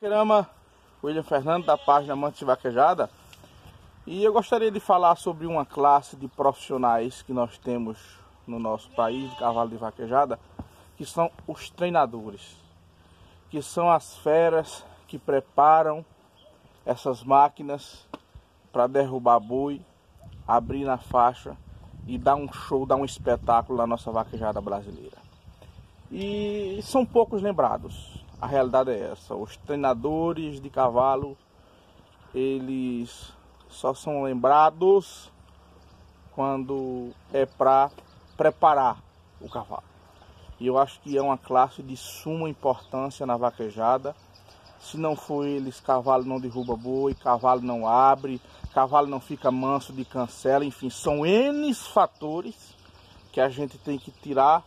Querama, William Fernando da página Mantes Vaquejada e eu gostaria de falar sobre uma classe de profissionais que nós temos no nosso país de cavalo de vaquejada que são os treinadores que são as feras que preparam essas máquinas para derrubar boi, abrir na faixa e dar um show, dar um espetáculo na nossa vaquejada brasileira. E são poucos lembrados a realidade é essa. Os treinadores de cavalo, eles só são lembrados quando é para preparar o cavalo. E eu acho que é uma classe de suma importância na vaquejada. Se não for eles, cavalo não derruba boi, cavalo não abre, cavalo não fica manso de cancela, enfim, são N fatores que a gente tem que tirar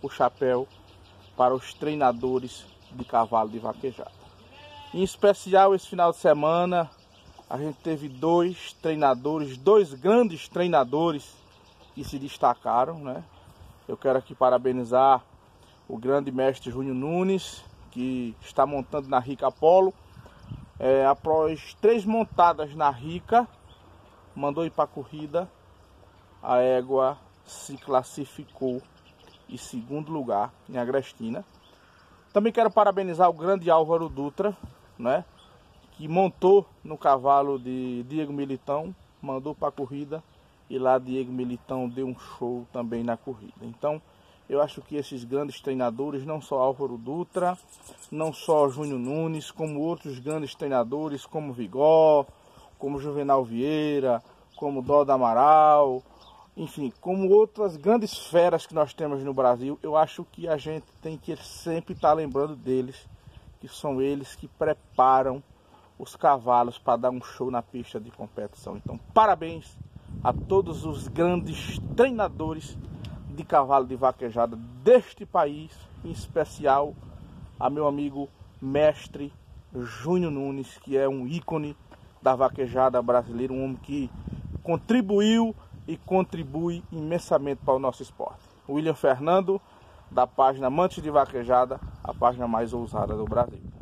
o chapéu para os treinadores de cavalo de vaquejada. Em especial esse final de semana a gente teve dois treinadores, dois grandes treinadores que se destacaram, né? Eu quero aqui parabenizar o grande mestre Júnior Nunes, que está montando na Rica Apolo. É, após três montadas na Rica, mandou ir para a corrida, a égua se classificou em segundo lugar em Agrestina. Também quero parabenizar o grande Álvaro Dutra, né? Que montou no cavalo de Diego Militão, mandou para a corrida e lá Diego Militão deu um show também na corrida. Então, eu acho que esses grandes treinadores, não só Álvaro Dutra, não só Júnior Nunes, como outros grandes treinadores, como Vigó, como Juvenal Vieira, como Dó da Amaral, enfim, como outras grandes feras que nós temos no Brasil, eu acho que a gente tem que sempre estar lembrando deles, que são eles que preparam os cavalos para dar um show na pista de competição. Então, parabéns a todos os grandes treinadores de cavalo de vaquejada deste país, em especial a meu amigo mestre Júnior Nunes, que é um ícone da vaquejada brasileira, um homem que contribuiu e contribui imensamente para o nosso esporte. William Fernando, da página Mantes de Vaquejada, a página mais ousada do Brasil.